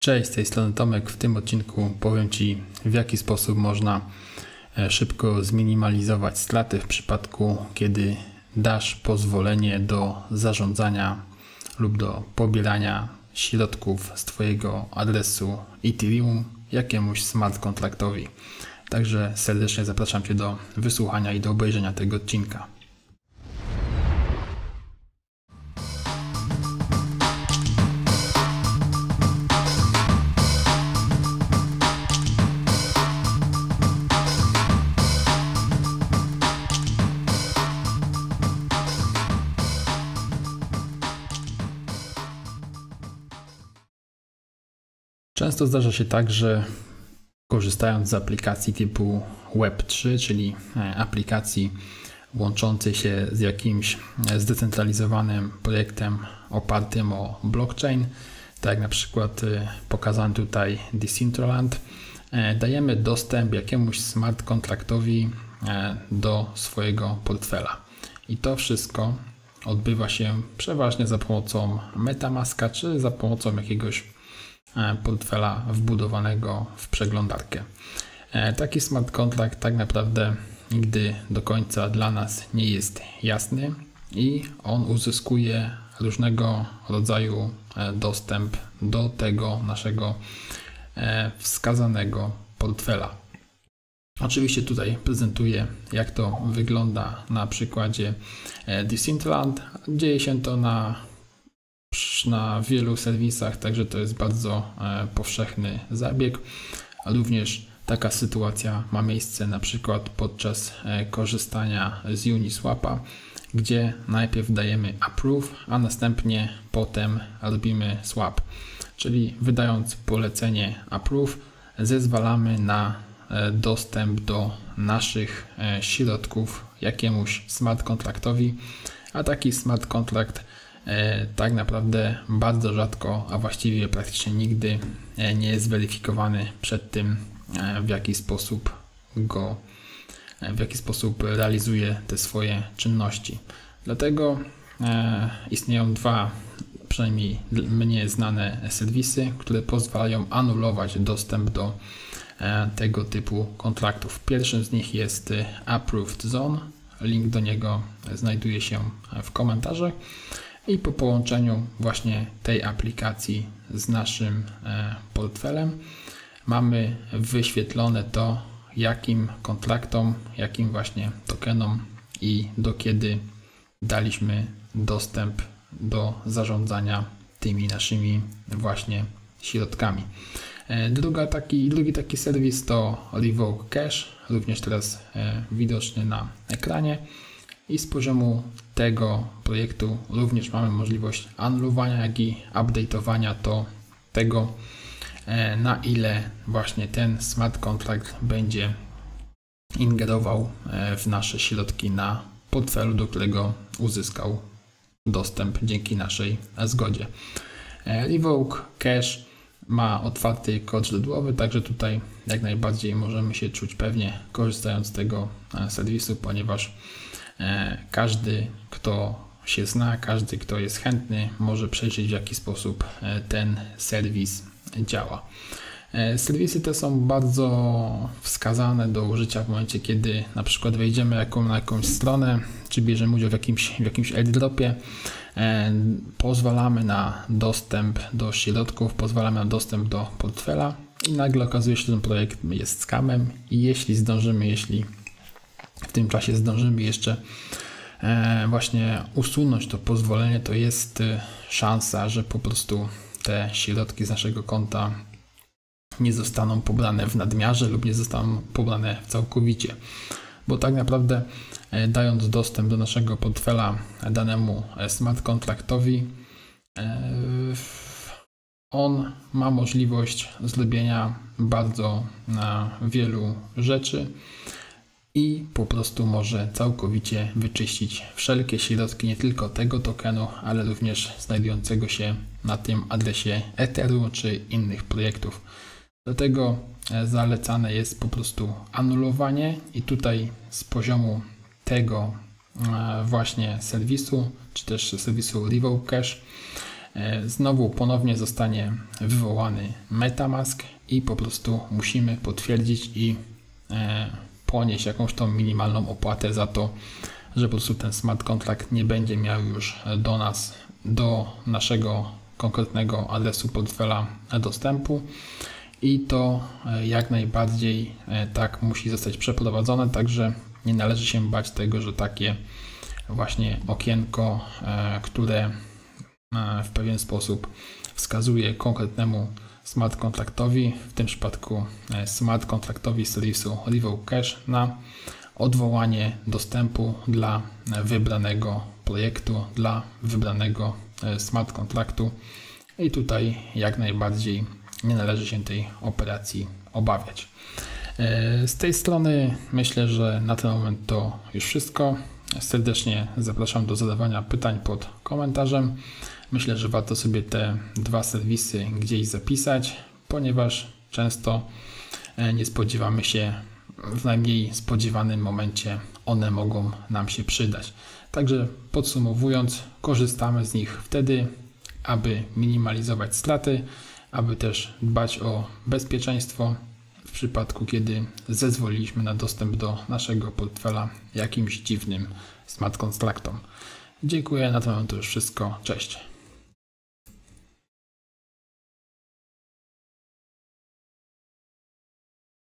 Cześć, z tej strony Tomek. W tym odcinku powiem Ci, w jaki sposób można e, szybko zminimalizować straty w przypadku, kiedy dasz pozwolenie do zarządzania lub do pobierania środków z Twojego adresu Ethereum jakiemuś smart kontraktowi. Także serdecznie zapraszam Cię do wysłuchania i do obejrzenia tego odcinka. Często zdarza się tak, że korzystając z aplikacji typu Web3, czyli e, aplikacji łączącej się z jakimś zdecentralizowanym projektem opartym o blockchain, tak jak na przykład e, pokazany tutaj Decentraland, e, dajemy dostęp jakiemuś smart kontraktowi do swojego portfela. I to wszystko odbywa się przeważnie za pomocą MetaMaska czy za pomocą jakiegoś E, portfela wbudowanego w przeglądarkę. E, taki smart contract tak naprawdę nigdy do końca dla nas nie jest jasny i on uzyskuje różnego rodzaju e, dostęp do tego naszego wskazanego portfela. Oczywiście tutaj prezentuję, jak to wygląda na przykładzie Decentraland. Dzieje się to na na wielu serwisach, także to jest bardzo e, powszechny zabieg. A również taka sytuacja ma miejsce na przykład podczas e, korzystania z Uniswapa, gdzie najpierw dajemy approve, a następnie potem robimy swap. Czyli wydając polecenie approve, zezwalamy na e, dostęp do naszych środków jakiemuś smart kontraktowi, a taki smart kontrakt tak naprawdę bardzo rzadko, a właściwie praktycznie nigdy e, nie jest weryfikowany przed tym, e, w jaki sposób go, w jaki sposób realizuje te swoje czynności. Dlatego istnieją dwa, przynajmniej mnie znane serwisy, które pozwalają anulować dostęp do tego typu kontraktów. Pierwszym z nich jest Approved Zone. Link do niego znajduje się w komentarzach i po połączeniu właśnie tej aplikacji z naszym e, portfelem mamy wyświetlone to, jakim kontraktom, jakim właśnie tokenom i do kiedy daliśmy dostęp do zarządzania tymi naszymi właśnie środkami. E, druga taki, drugi taki serwis to Revoke Cash, również teraz e, widoczny na ekranie i z poziomu tego projektu również mamy możliwość anulowania, jak i update'owania to tego, e, na ile właśnie ten smart contract będzie ingerował e, w nasze środki na portfelu, do którego uzyskał dostęp dzięki naszej zgodzie. E, Revoke Cache ma otwarty kod źródłowy, także tutaj jak najbardziej możemy się czuć pewnie korzystając z tego serwisu, ponieważ każdy, kto się zna, każdy, kto jest chętny, może przejrzeć w jaki sposób e, ten serwis działa. E, serwisy te są bardzo wskazane do użycia w momencie, kiedy na przykład wejdziemy na jakąś stronę, czy bierzemy udział w jakimś, w jakimś airdropie, pozwalamy na dostęp do środków, pozwalamy na dostęp do portfela i nagle okazuje się, że ten projekt jest scamem i jeśli zdążymy, jeśli tym czasie zdążymy jeszcze e, właśnie usunąć to pozwolenie, to jest e, szansa, że po prostu te środki z naszego konta nie zostaną pobrane w nadmiarze lub nie zostaną pobrane całkowicie. Bo tak naprawdę e, dając dostęp do naszego portfela danemu smart kontraktowi, on ma możliwość zrobienia bardzo wielu rzeczy i po prostu może całkowicie wyczyścić wszelkie środki nie tylko tego tokenu, ale również znajdującego się na tym adresie Ethereum czy innych projektów. Dlatego e, zalecane jest po prostu anulowanie i tutaj z poziomu tego e, właśnie serwisu, czy też serwisu Revoke Cache e, znowu ponownie zostanie wywołany MetaMask i po prostu musimy potwierdzić i ponieść jakąś tą minimalną opłatę za to, że po prostu ten smart contract nie będzie miał już do nas, do naszego konkretnego adresu portfela dostępu. I to e, jak najbardziej e, tak musi zostać przeprowadzone, także nie należy się bać tego, że takie właśnie okienko, e, które w pewien sposób wskazuje konkretnemu smart kontraktowi, w tym przypadku smart kontraktowi serwisu Revo Cache na odwołanie dostępu dla wybranego projektu, dla wybranego smart kontraktu i tutaj jak najbardziej nie należy się tej operacji obawiać. E, z tej strony myślę, że na ten moment to już wszystko. Serdecznie zapraszam do zadawania pytań pod komentarzem. Myślę, że warto sobie te dwa serwisy gdzieś zapisać, ponieważ często e, nie spodziewamy się, w najmniej spodziewanym momencie one mogą nam się przydać. Także podsumowując, korzystamy z nich wtedy, aby minimalizować straty, aby też dbać o bezpieczeństwo w przypadku, kiedy zezwoliliśmy na dostęp do naszego portfela jakimś dziwnym smart kontraktom. Dziękuję, na moment to już wszystko. Cześć.